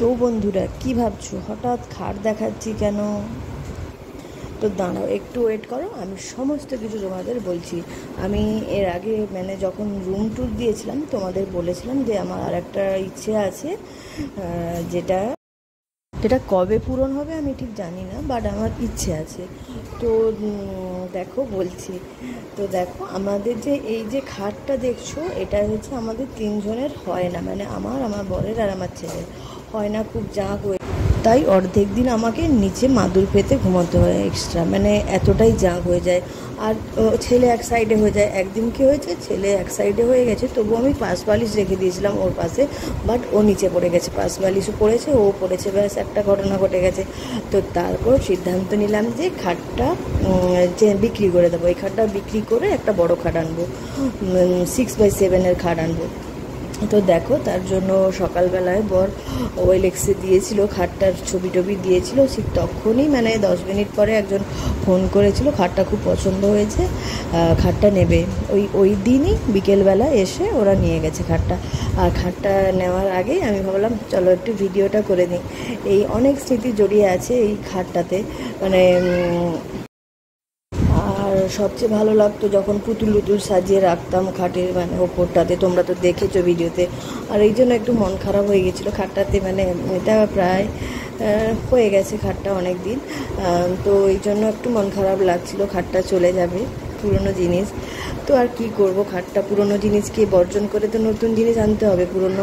তো বন্ধুরা, কি ভাবছ? হঠাৎ খাট দেখাচ্ছি কেন? তো দাঁড়াও, একটু ওয়েট করো, আমি সমস্ত কিছু তোমাদের বলছি। আমি এর আগে মানে যখন রুম ট্যুর দিয়েছিলাম, তোমাদের বলেছিলাম যে আমার আর একটা ইচ্ছে আছে যেটা যেটা কবে পূরণ হবে আমি ঠিক জানি না বাট আমার ইচ্ছে আছে। তো দেখো বলছি। তো দেখো, আমাদের যে, এই যে খাটটা দেখছ, এটা হচ্ছে আমাদের তিনজনের হয় না। মানে আমার আমার বরের আর আমার ছেলের। হয় না খুব যা হয়ে তাই অর্ধেক দিন আমাকে নিচে মাদুর পেতে ঘুমাতে হয় এক্সট্রা মানে এতটাই জাঁক হয়ে যায়। আর ছেলে এক সাইডে হয়ে যায়। একদিন কি হয়েছে? ছেলে এক সাইডে হয়ে গেছে তবু আমি পাশ বালিশ রেখে দিয়েছিলাম ওর পাশে বাট ও নিচে পড়ে গেছে। পাশ বালিশও পড়েছে, ও পড়েছে, ব্যাস একটা ঘটনা ঘটে গেছে। তো তারপর সিদ্ধান্ত নিলাম যে খাটটা যে বিক্রি করে দেবো। এই খাটটা বিক্রি করে একটা বড় খাট আনব সিক্স বাই সেভেনের খাট আনব। তো দেখো, তার জন্য সকালবেলায় বর ওয়েলেক্সে দিয়েছিল, খাটটার ছবি টবি দিয়েছিল, ঠিক তখনই মানে দশ মিনিট পরে একজন ফোন করেছিল, খাটটা খুব পছন্দ হয়েছে খাটটা নেবে। ওই ওই দিনই বিকেলবেলা এসে ওরা নিয়ে গেছে খাটটা। আর খাটটা নেওয়ার আগেই আমি ভাবলাম, চলো একটু ভিডিওটা করে নিই। এই অনেক স্মৃতি জড়িয়ে আছে এই খাটটাতে। মানে সবচেয়ে ভালো লাগতো যখন পুতুল টুতুল সাজিয়ে রাখতাম খাটের মানে ওপরটাতে। তোমরা তো দেখেছ ভিডিওতে। আর এই জন্য একটু মন খারাপ হয়ে গেছিল খাটটাতে মানে এটা প্রায় হয়ে গেছে খাটটা অনেক দিন তো এই জন্য একটু মন খারাপ লাগছিল খাটটা চলে যাবে, পুরনো জিনিস। তো আর কি করব, খাটটা পুরনো জিনিসকে বর্জন করে তো নতুন জিনিস আনতে হবে? পুরনো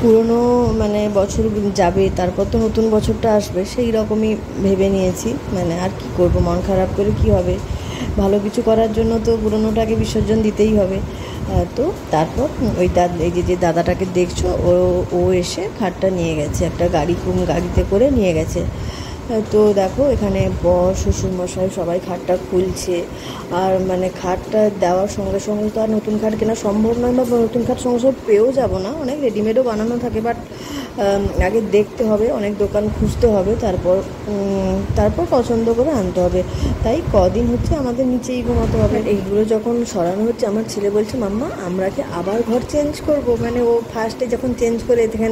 পুরনো মানে বছর যাবে, তারপর তো নতুন বছরটা আসবে সেই রকমই ভেবে নিয়েছি। মানে আর কি করব, মন খারাপ করে কি হবে? ভালো কিছু করার জন্য তো পুরনোটাকে বিসর্জন দিতেই হবে। তো তারপর ওই দাদ এই যে যে দাদাটাকে দেখছ, ও ও এসে খাটটা নিয়ে গেছে, একটা গাড়ি গাড়িতে করে নিয়ে গেছে। তো দেখো, এখানে বর, শ্বশুরমশাই সবাই খাটটা খুলছে। আর মানে খাটটা দেওয়ার সঙ্গে সঙ্গে তো আর নতুন খাট কেনা সম্ভব নয় বা নতুন খাট সঙ্গে সঙ্গে পেয়েও যাব না। অনেক রেডিমেডও বানানো থাকে বাট আগে দেখতে হবে, অনেক দোকান খুঁজতে হবে, তারপর তারপর পছন্দ করে আনতে হবে। তাই কদিন হচ্ছে আমাদের নিচেই ঘুমাতে হবে। এইগুলো যখন সরানো হচ্ছে, আমার ছেলে বলছে, মাম্মা আমরা কি আবার ঘর চেঞ্জ করব। মানে ও ফার্স্টে যখন চেঞ্জ করে এখানে